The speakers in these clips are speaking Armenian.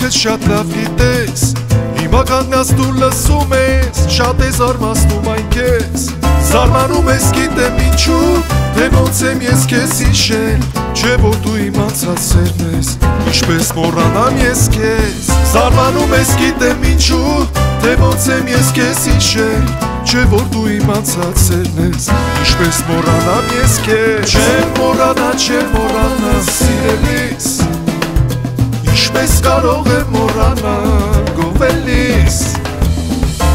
ինքս շատ լավ գիտես Հիմա կանգնած դու լսում ես Շատ ես արմաստում այն քեզ Զարմանում ես գիտեմ ինչու Թե ոնց եմ ես քեզ հիշել Չէ որ դու իմացած սերն ես Ինչպես մոռանամ ես քեզ Զարմանում ես գիտեմ ինչու Թե ոնց եմ ես քեզ հիշել Չէ որ դու իմացած սերն ես Ինչպես մոռանամ ես քեզ Չեմ մոռանա, չեմ մոռանա սիրելիս Ինչպես կարող եմ մոռանալ գովելիս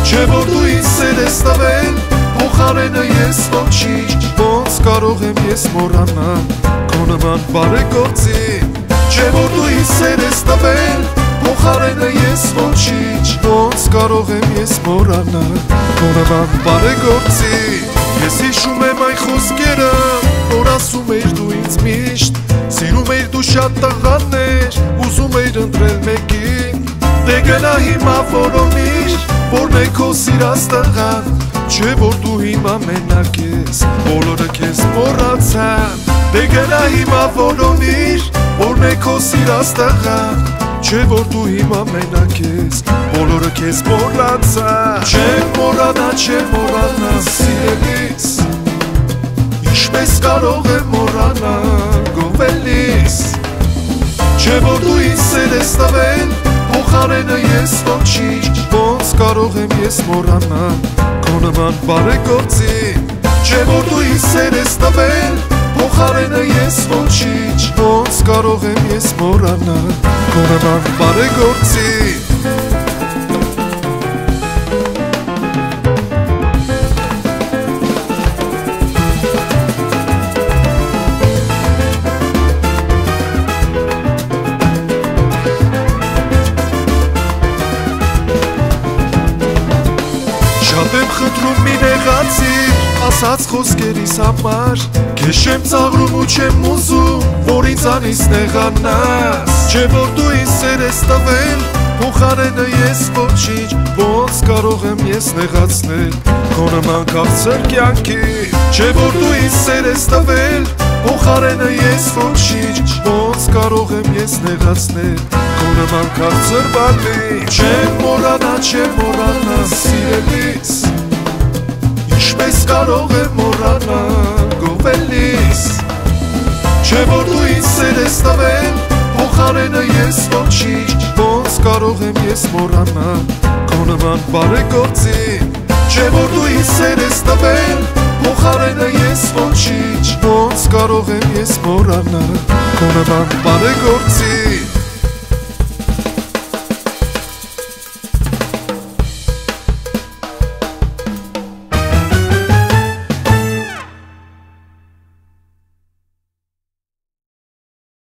Չէ որ դու ինձ սեր ես տվել Փոխարենը ես ոչինչ Ոնց կարող եմ ես մոռանալ Քո նման բարեգործի Չէ որ դու ինձ սեր ես տվել Փոխարենը ես ոչինչ Ոնց կարող եմ ես մոռանալ Քո նման բարեգործի Ես հիշում եմ այն խոսքերը Որ ասում էիր դու ինձ միշտ Սիրում էիր դու շատ տղաներ Դե գնա հիմա որոնիր Որն է քո սիրած տղան Չէ որ դու հիմա մենակ ես Բոլորը քեզ մոռացան Դե գնա հիմա որոնիր Որն է քո սիրած տղան Չէ որ դու հիմա մենակ ես Բոլորը քեզ մոռացան Չեմ մոռանա, չեմ մոռանա սիրելիս Ինչպես կարող եմ մոռանալ Փոխարենը ես ոչինչ Ոնց կարող եմ ես մոռանալ Քո նման բարեգործի Չէ որ դու ինձ սեր ես տվել Փոխարենը ես ոչինչ Ոնց կարող եմ ես մոռանալ Քո նման բարեգործի Խնդրում մի նեղացիր ասած խոսքերիս համար Քեզ չեմ ծաղրում ու չեմ ուզում որ ինձանից նեղանաս Չէ որ դու ինձ սեր ես տվել փոխարենը ես ոչինչ ոնց կարող եմ ես նեղացնել քո նման քաղցր կյանքի Չէ որ դու ինձ սեր ես տվել փոխարենը ես ոչինչ ոնց կարող եմ ես նեղացնել քո նման քաղցր բանի Չեմ մոռանա, չեմ մոռանա սիրելիս Փոխարենը ես ոչինչ Ոնց կարող եմ ես մոռանալ Քո նման բարեգործի Չէ որ դու ինձ սեր ես տվել Փոխարենը ես ոչինչ Ոնց կարող եմ ես մոռանալ Քո նման բարեգործի